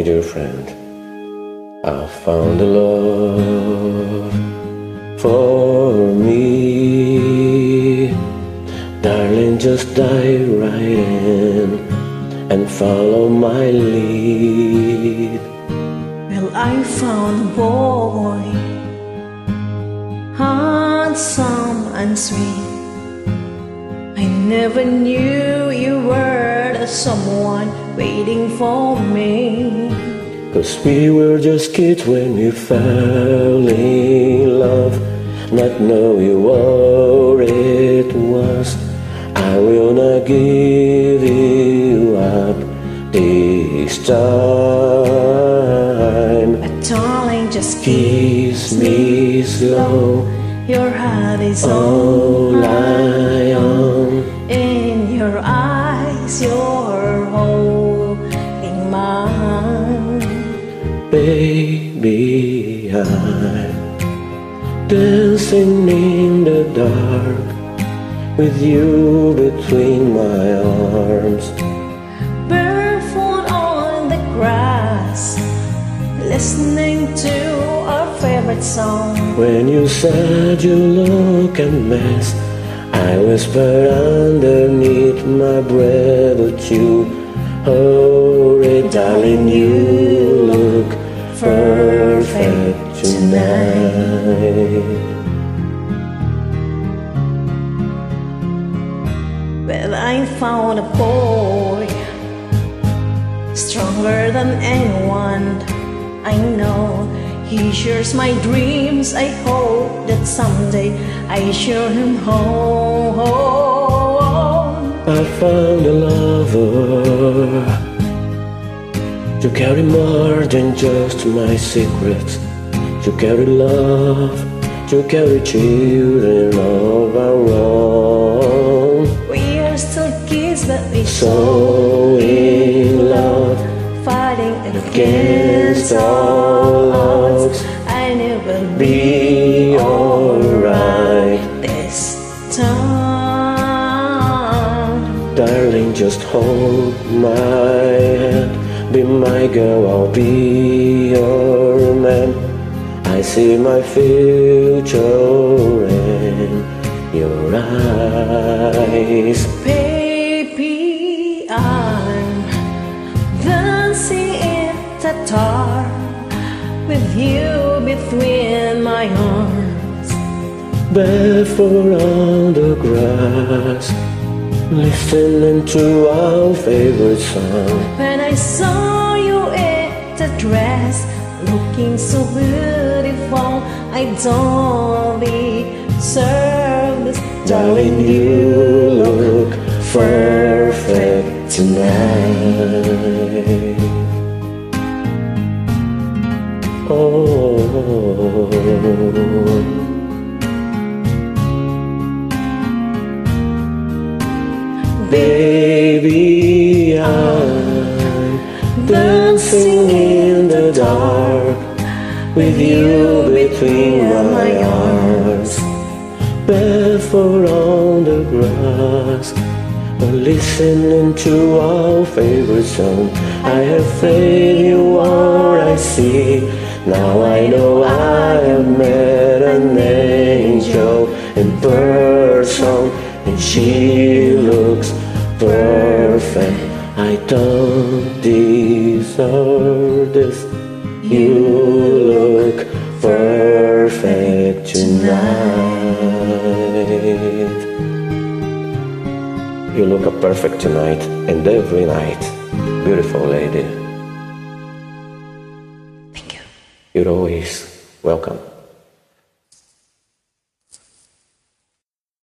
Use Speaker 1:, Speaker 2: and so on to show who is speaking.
Speaker 1: my dear friend, I found a love for me. Darling, just dive right in and follow my lead.
Speaker 2: Well, I found a boy, handsome and sweet. I never knew you were someone waiting for me.
Speaker 1: Cause we were just kids when we fell in love, not knowing what it was. I will not give you up this time.
Speaker 2: But darling, just
Speaker 1: Kiss me slow,
Speaker 2: Your heart is
Speaker 1: all I own.
Speaker 2: in your eyes. You're holding mine.
Speaker 1: Baby, I'm dancing in the dark with you between my arms.
Speaker 2: Barefoot on the grass, listening to our favorite song.
Speaker 1: When you said you look a mess, I whispered underneath my breath, but you hurry, darling, you look perfect tonight.
Speaker 2: Well, I found a boy stronger than anyone I know. He shares my dreams. I hope that someday I share him home.
Speaker 1: I found a lover to carry more than just my secrets, to carry love, to carry children of our own.
Speaker 2: We are still kids, but we're
Speaker 1: So in love
Speaker 2: fighting
Speaker 1: against all odds,
Speaker 2: I never
Speaker 1: be just hold my hand. Be my girl, I'll be your man. I see my future in your eyes.
Speaker 2: Baby, I'm dancing in the dark with you between my arms.
Speaker 1: Barefoot on the grass, listening to our favorite song.
Speaker 2: When I saw you in the dress, looking so beautiful, I don't deserve this.
Speaker 1: Darling, you look perfect tonight. Oh. Baby, I'm dancing in the dark with you between my arms. Barefoot on the grass, listening to our favorite song. I have faith in what I see. Now I know I have met don't deserve this. You look perfect tonight. You look perfect tonight and every night. Beautiful lady.
Speaker 2: Thank you.
Speaker 1: You're always welcome.